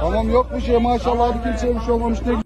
Tamam yok bir şey. Maşallah bir kimseye bir şey olmamış. Ne